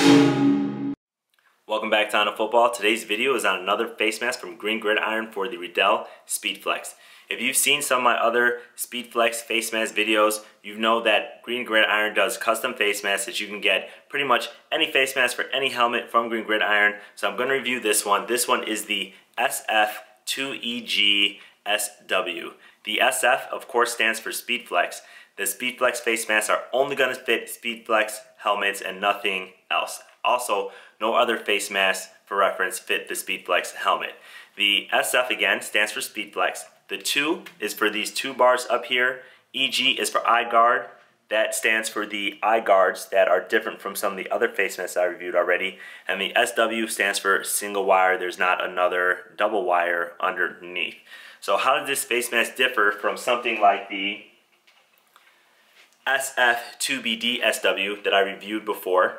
Welcome back to I Know Football. Today's video is on another face mask from Green Gridiron for the Riddell Speedflex. If you've seen some of my other Speedflex face mask videos, you know that Green Gridiron does custom face masks that you can get pretty much any face mask for any helmet from Green Gridiron. So I'm going to review this one. This one is the SF2EG SW. The SF, of course, stands for Speedflex. The Speedflex face masks are only going to fit Speedflex helmets and nothing else. Also, no other face masks for reference fit the Speedflex helmet. The SF again stands for Speedflex. The 2 is for these two bars up here. EG is for eye guard. That stands for the eye guards that are different from some of the other face masks I reviewed already. And the SW stands for single wire. There's not another double wire underneath. So how does this face mask differ from something like the SF2BD SW that I reviewed before?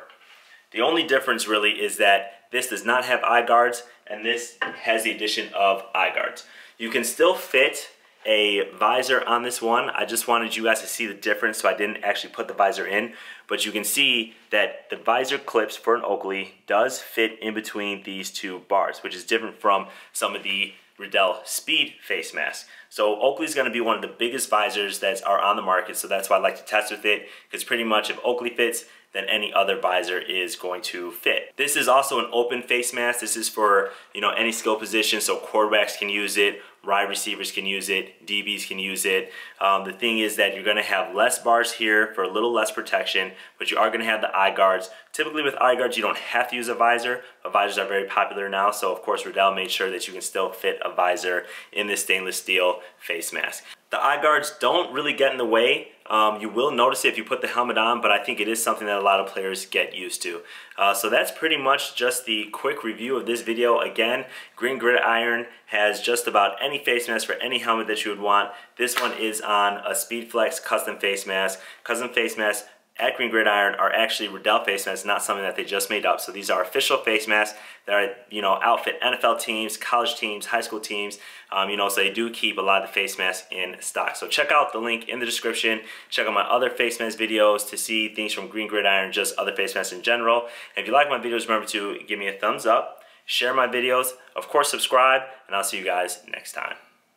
The only difference really is that this does not have eye guards and this has the addition of eye guards. You can still fit a visor on this one. I just wanted you guys to see the difference so I didn't actually put the visor in. But you can see that the visor clips for an Oakley does fit in between these two bars, which is different from some of the Riddell Speed face mask. So Oakley is going to be one of the biggest visors that are on the market, so that's why I like to test with it, because pretty much if Oakley fits, then any other visor is going to fit. This is also an open face mask. This is for you know any skill position, so quarterbacks can use it, wide receivers can use it, DBs can use it. Um, the thing is that you're gonna have less bars here for a little less protection, but you are gonna have the eye guards. Typically with eye guards, you don't have to use a visor, but visors are very popular now, so of course Riddell made sure that you can still fit a visor in this stainless steel face mask. The eye guards don't really get in the way. Um, you will notice it if you put the helmet on, but I think it is something that a lot of players get used to. Uh, so that's pretty much just the quick review of this video. Again, Green Gridiron has just about any face mask for any helmet that you would want. This one is on a Speedflex custom face mask. Custom face mask at Green Gridiron are actually Riddell face masks, not something that they just made up. So these are official face masks that are, you know, outfit NFL teams, college teams, high school teams, um, you know, so they do keep a lot of the face masks in stock. So check out the link in the description. Check out my other face mask videos to see things from Green Gridiron, just other face masks in general. And if you like my videos, remember to give me a thumbs up, share my videos, of course subscribe, and I'll see you guys next time.